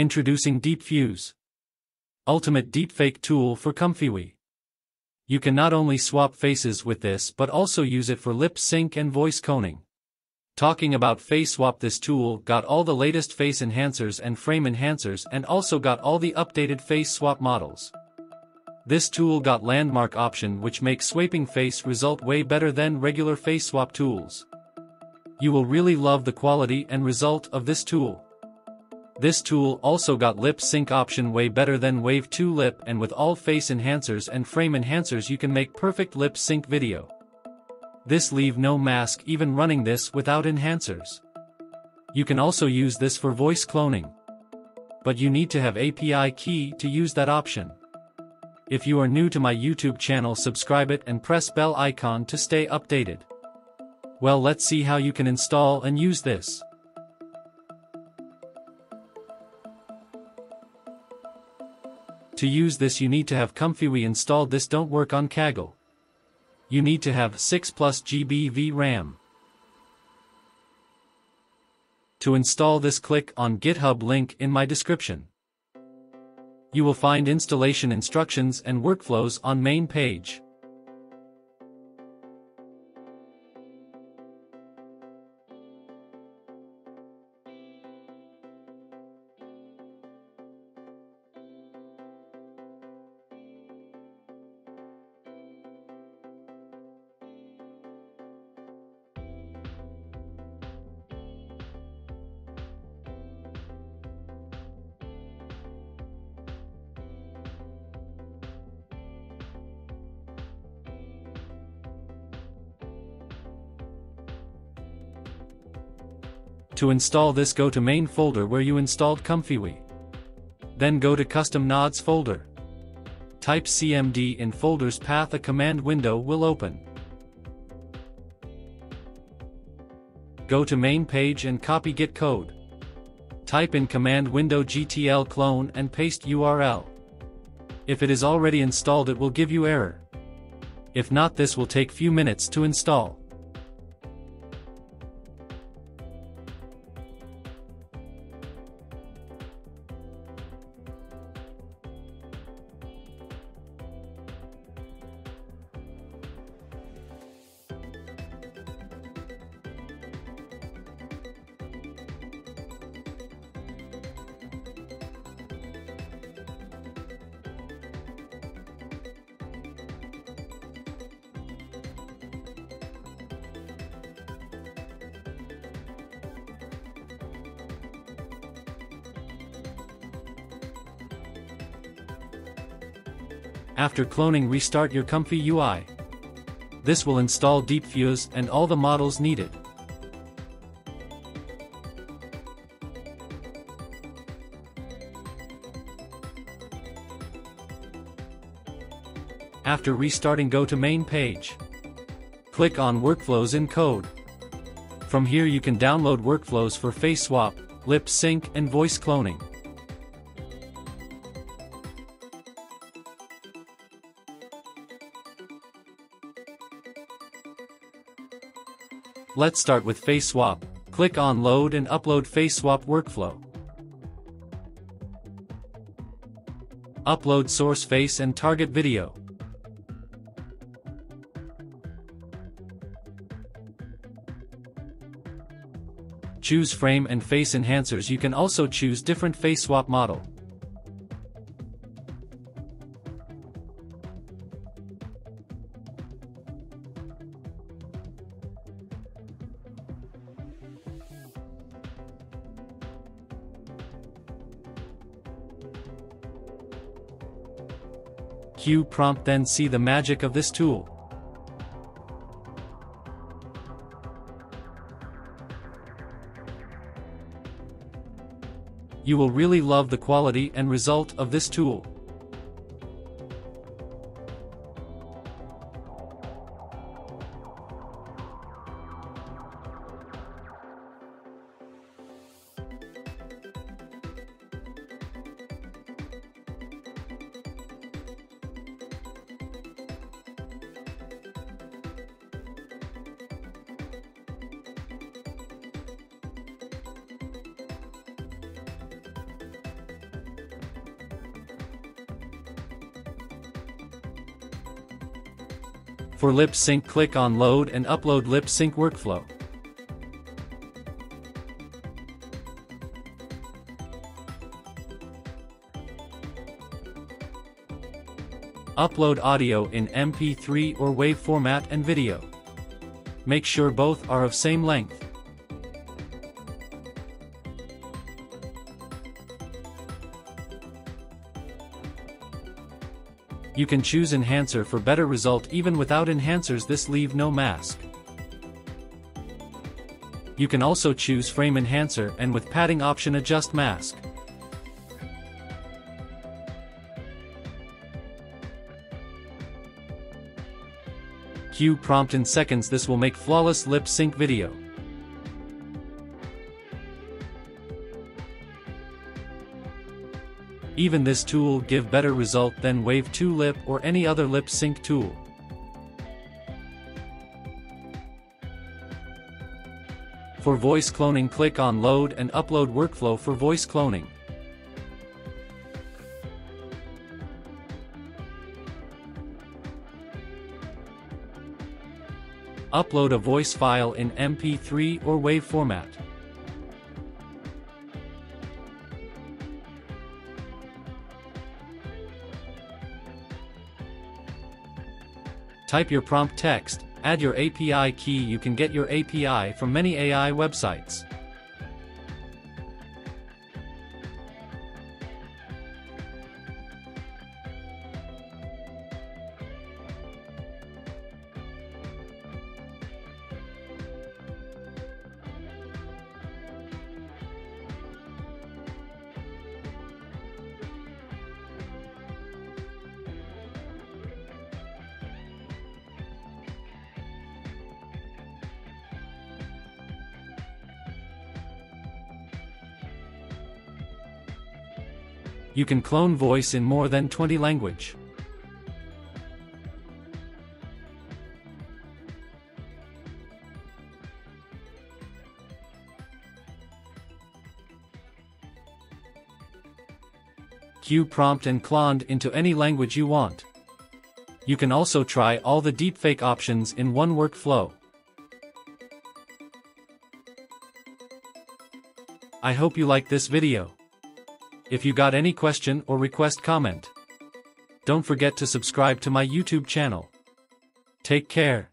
Introducing DeepFuze. Ultimate deepfake tool for ComfyUI. You can not only swap faces with this but also use it for lip sync and voice cloning. Talking about Face Swap this tool got all the latest face enhancers and frame enhancers and also got all the updated face swap models. This tool got landmark option which makes swaping face result way better than regular face swap tools. You will really love the quality and result of this tool. This tool also got lip sync option way better than Wav2Lip and with all face enhancers and frame enhancers you can make perfect lip sync video. This leave no mask even running this without enhancers. You can also use this for voice cloning. But you need to have API key to use that option. If you are new to my YouTube channel subscribe it and press bell icon to stay updated. Well let's see how you can install and use this. To use this you need to have ComfyUI installed this don't work on Kaggle you need to have 6 plus GB VRAM. To install this click on GitHub link in my description. You will find installation instructions and workflows on main page. To install this go to main folder where you installed ComfyUI. Then go to custom nodes folder. Type cmd in folders path a command window will open. Go to main page and copy git code. Type in command window git clone and paste URL. If it is already installed it will give you error. If not this will take few minutes to install. After cloning restart your Comfy UI. This will install DeepFuze and all the models needed. After restarting go to main page. Click on Workflows in Code. From here you can download workflows for face swap, lip sync and voice cloning. Let's start with Face Swap. Click on Load and upload Face Swap workflow. Upload source face and target video. Choose frame and face enhancers you can also choose different face swap model. Queue prompt then see the magic of this tool. You will really love the quality and result of this tool. For lip sync click on load and upload lip sync workflow. Upload audio in MP3 or WAV format and video. Make sure both are of same length. You can choose enhancer for better result even without enhancers this leave no mask. You can also choose frame enhancer and with padding option adjust mask. Queue prompt in seconds this will make flawless lip sync video. Even this tool give better result than Wav2Lip or any other lip sync tool. For voice cloning click on load and upload workflow for voice cloning. Upload a voice file in MP3 or WAV format. Type your prompt text, add your API key you can get your API from many AI websites. You can clone voice in more than 20 language. Queue prompt and cloned into any language you want. You can also try all the deepfake options in one workflow. I hope you like this video. If you got any question or request comment. Don't forget to subscribe to my YouTube channel. Take care.